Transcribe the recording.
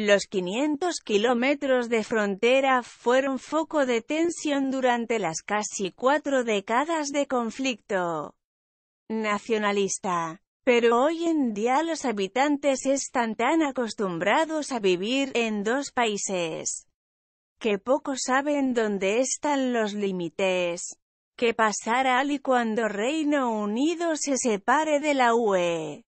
Los 500 kilómetros de frontera fueron foco de tensión durante las casi cuatro décadas de conflicto nacionalista. Pero hoy en día los habitantes están tan acostumbrados a vivir en dos países que poco saben dónde están los límites. ¿Qué pasará al y cuando Reino Unido se separe de la UE?